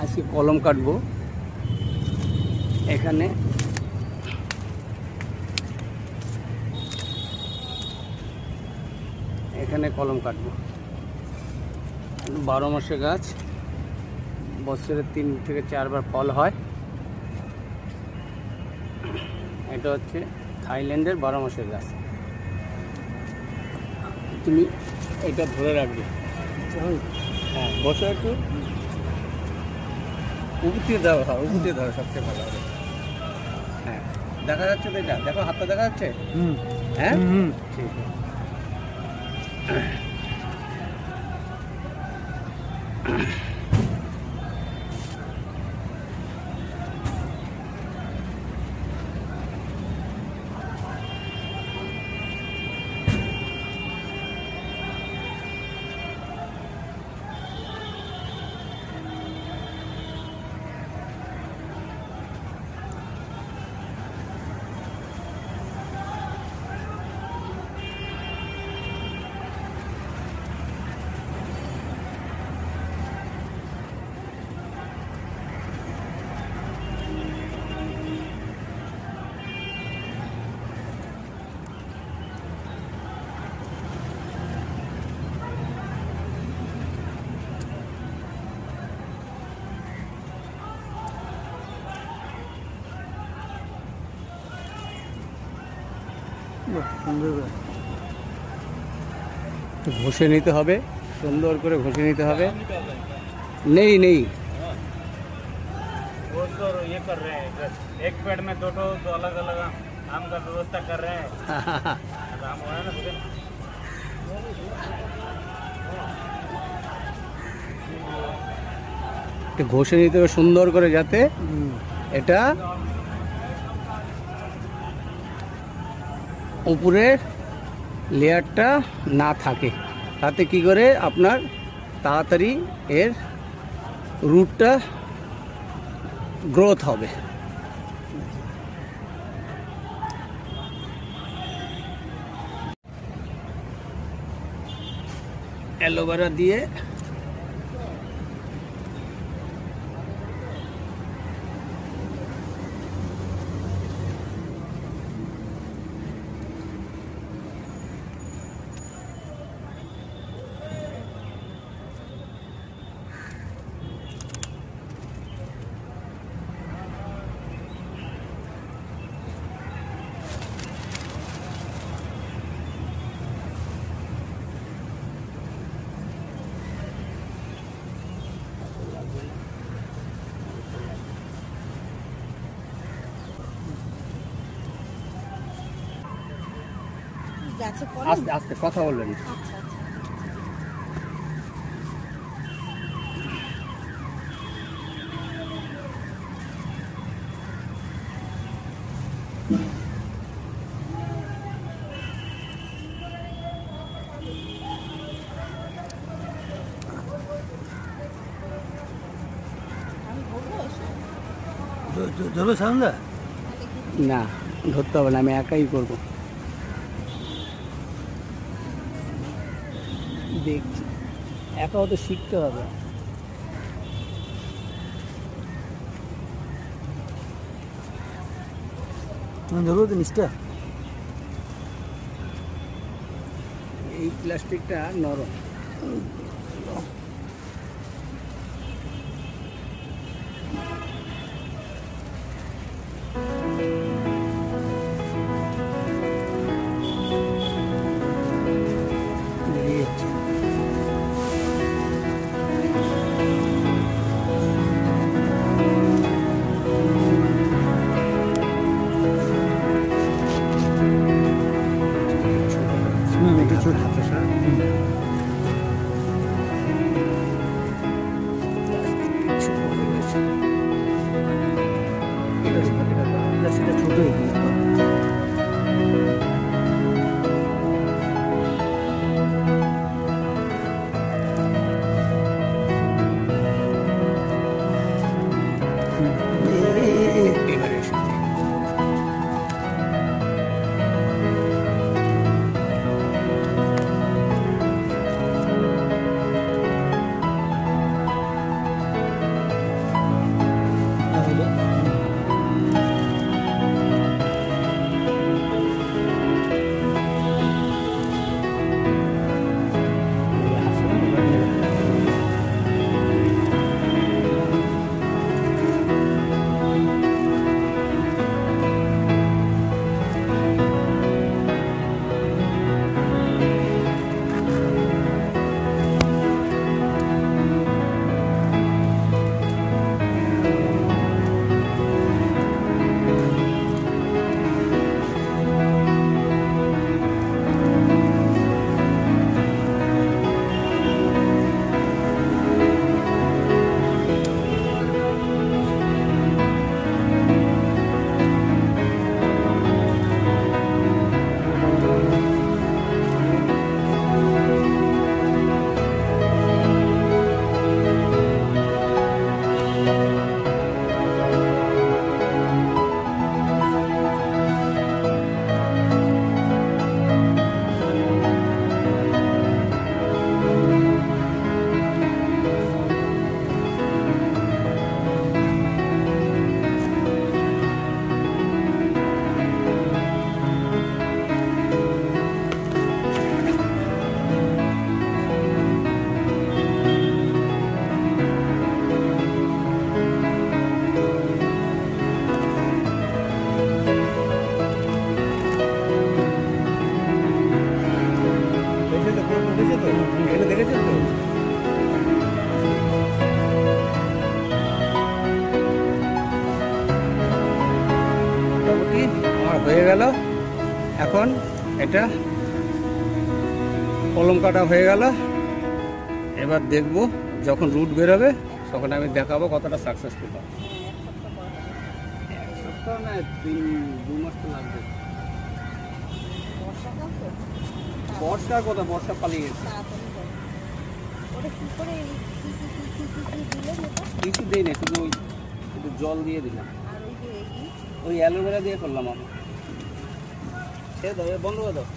আজকে কলম কাটবো। এখানে এখানে কলম কাটবো। বারো মাসে গাছ বছরে তিন থেকে চারবার ফল হয়। এটা হচ্ছে থাইল্যান্ডের বারো মাসের গাছ। তুমি এটা ধরে রাখবে। হ্যাঁ বসো একটু উবুতিয়ে দাও হ্যাঁ উবুতিয়ে দেওয়া সবচেয়ে ভালো হবে। হ্যাঁ দেখা যাচ্ছে তো এটা। দেখো হাতটা দেখা যাচ্ছে? হুম। হ্যাঁ? ঠিক আছে। ঘষে নিতে হবে সুন্দর করে ঘষে নিতে হবে নেই নেই वो तो ये कर रहे हैं इधर। एक पेड़ में दो दो दो अलग अलग आम का व्यवस्था कर रहे हैं आम हो रहा है ना पूरे একটু ঘষে নিতে হবে সুন্দর করে যাতে হুম এটা উপরের লেয়ারটা না থাকে। তাতে কি করে? আপনার তাড়াতাড়ি এর রুটটা গ্রোথ হবে। অ্যালোভেরা দিয়ে আস্তে আস্তে কথা বলবেন আচ্ছা আচ্ছা। জলে সান্দা না ধরতে হবে না আমি একাই করব। দেখছি। একা তো শিখতে হবে। তুমি ধরবো তো নিচটা। এই প্লাস্টিকটা নরম। 就是他自。嗯。গেল। এখন এটা কলম কাটা হয়ে গেল। এবার দেখব যখন রুট বেরোবে তখন আমি দেখাবো কতটা সাকসেসফুল এক সপ্তাহ না তিন তো লাগবে বর্ষার কথা বর্ষা পালিয়ে গেছে। হবে। ওটা কি করে এই কি কি কি কি কি কি দিলেন এটা কিছু দিই না শুধু ওই শুধু জল দিয়ে দিলাম। আর ওই যে এই ওই অ্যালোভেরা দিয়ে করলাম আমি সে দাও এ বন্ধ করে দাও